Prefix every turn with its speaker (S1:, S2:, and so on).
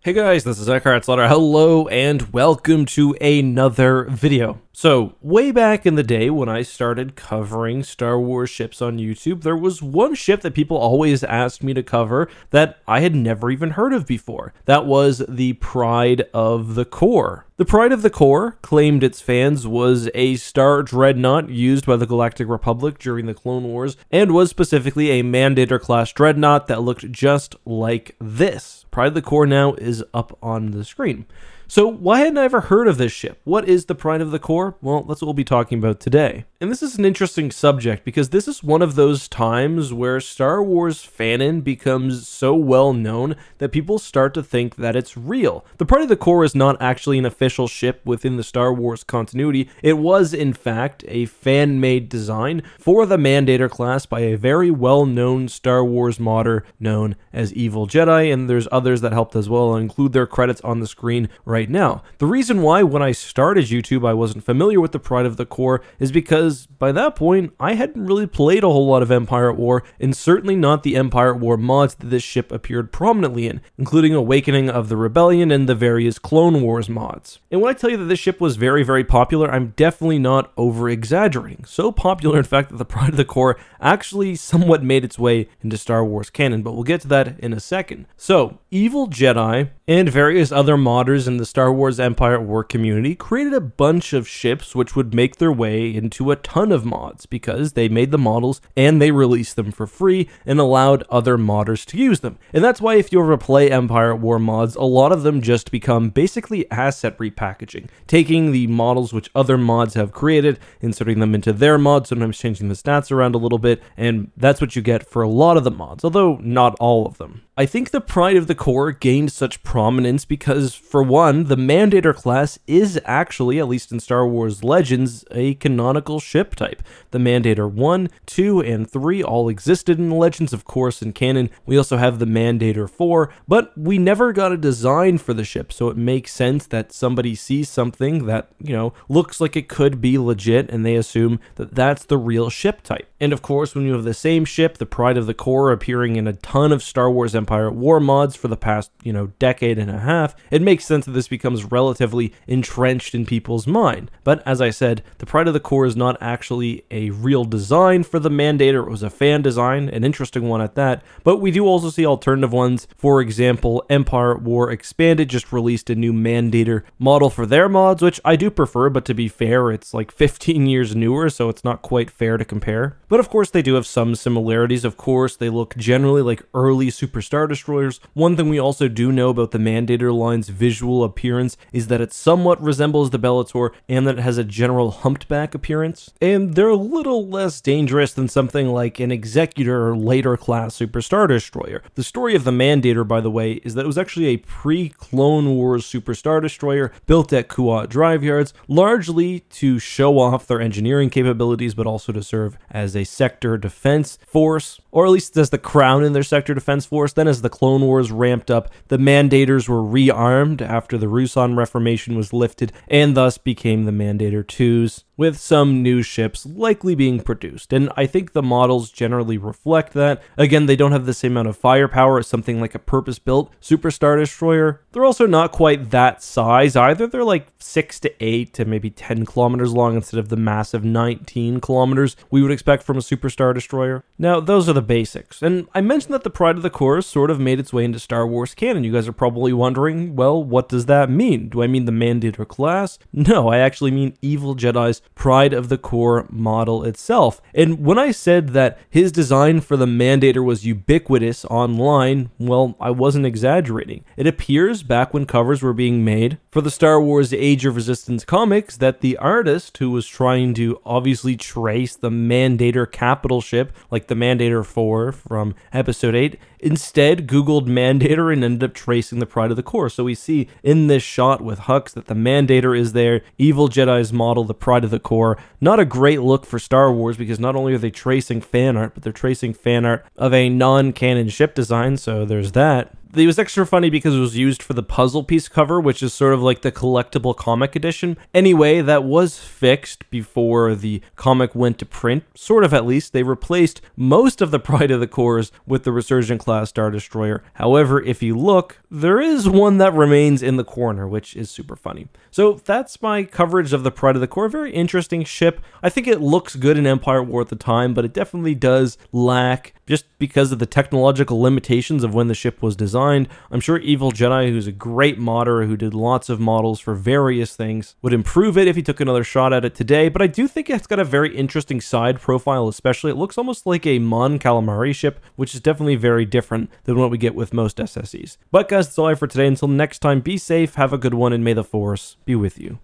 S1: Hey guys, this is Eckhart's Ladder. Hello and welcome to another video. So, way back in the day when I started covering Star Wars ships on YouTube, there was one ship that people always asked me to cover that I had never even heard of before. That was the Pride of the Core. The Pride of the Core claimed its fans was a Star Dreadnought used by the Galactic Republic during the Clone Wars and was specifically a Mandator class dreadnought that looked just like this. Pride of the Core now is up on the screen. So, why hadn't I ever heard of this ship? What is the Pride of the Core? Well, that's what we'll be talking about today. And this is an interesting subject because this is one of those times where Star Wars fanon becomes so well known that people start to think that it's real. The Pride of the Core is not actually an official ship within the Star Wars continuity. It was, in fact, a fan made design for the Mandator class by a very well known Star Wars modder known as EvilleJedi, and there's others that helped as well. I'll include their credits on the screen right right now. The reason why when I started YouTube I wasn't familiar with the Pride of the Core is because by that point I hadn't really played a whole lot of Empire at War, and certainly not the Empire at War mods that this ship appeared prominently in, including Awakening of the Rebellion and the various Clone Wars mods. And when I tell you that this ship was very, very popular, I'm definitely not over exaggerating. So popular, in fact, that the Pride of the Core actually somewhat made its way into Star Wars canon, but we'll get to that in a second. So, EvilleJedi and various other modders in the Star Wars Empire at War community created a bunch of ships which would make their way into a ton of mods because they made the models and they released them for free and allowed other modders to use them. And that's why if you ever play Empire War mods, a lot of them just become basically asset repackaging, taking the models which other mods have created, inserting them into their mods, sometimes changing the stats around a little bit, and that's what you get for a lot of the mods, although not all of them. I think the Pride of the Core gained such prominence because, for one, the Mandator class is actually, at least in Star Wars Legends, a canonical ship type. The Mandator 1, 2, and 3 all existed in the Legends, of course, in canon. We also have the Mandator 4, but we never got a design for the ship, so it makes sense that somebody sees something that, you know, looks like it could be legit and they assume that that's the real ship type. And of course, when you have the same ship, the Pride of the Core, appearing in a ton of Star Wars Empire Empire war mods for the past, you know, decade and a half, it makes sense that this becomes relatively entrenched in people's mind. But as I said, the Pride of the Core is not actually a real design for the Mandator. It was a fan design, an interesting one at that. But we do also see alternative ones. For example, Empire War Expanded just released a new Mandator model for their mods, which I do prefer, but to be fair, it's like 15 years newer, so it's not quite fair to compare. But of course, they do have some similarities. Of course, they look generally like early Super Star Destroyers. One thing we also do know about the Mandator line's visual appearance is that it somewhat resembles the Bellator and that it has a general humped back appearance. And they're a little less dangerous than something like an Executor or later class Super Star Destroyer. The story of the Mandator, by the way, is that it was actually a pre Clone Wars Super Star Destroyer built at Kuat drive yards, largely to show off their engineering capabilities, but also to serve as a sector defense force, or at least as the crown in their sector defense force. Then, as the Clone Wars ramped up, the Mandators were rearmed after the Ruusan Reformation was lifted, and thus became the Mandator 2s with some new ships likely being produced. And I think the models generally reflect that. Again, they don't have the same amount of firepower as something like a purpose built Super Star Destroyer. They're also not quite that size either. They're like 6 to 8 to maybe 10 kilometers long instead of the massive 19 kilometers we would expect from a Super Star Destroyer. Now, those are the basics. And I mentioned that the Pride of the Core sort of made its way into Star Wars canon. You guys are probably wondering, well, what does that mean? Do I mean the Mandator class? No, I actually mean EvilleJedi's Pride of the Core model itself. And when I said that his design for the Mandator was ubiquitous online, well, I wasn't exaggerating. It appears back when covers were being made for the Star Wars Age of Resistance comics that the artist who was trying to obviously trace the Mandator capital ship, like the Mandator 4 from Episode 8, instead Googled Mandator and ended up tracing the Pride of the Core. So we see in this shot with Hux that the Mandator is there, EvilleJedi's model, the Pride of the Core. Not a great look for Star Wars because not only are they tracing fan art, but they're tracing fan art of a non canon ship design, so there's that. It was extra funny because it was used for the puzzle piece cover, which is sort of like the collectible comic edition. Anyway, that was fixed before the comic went to print, sort of at least. They replaced most of the Pride of the Corps with the Resurgent class Star Destroyer. However, if you look, there is one that remains in the corner, which is super funny. So that's my coverage of the Pride of the Core. Very interesting ship. I think it looks good in Empire War at the time, but it definitely does lack just because of the technological limitations of when the ship was designed. I'm sure EvilleJedi, who's a great modder who did lots of models for various things, would improve it if he took another shot at it today. But I do think it's got a very interesting side profile, especially. It looks almost like a Mon Calamari ship, which is definitely very different than what we get with most SSDs. But guys, that's all I have for today. Until next time, be safe, have a good one, and may the Force be with you.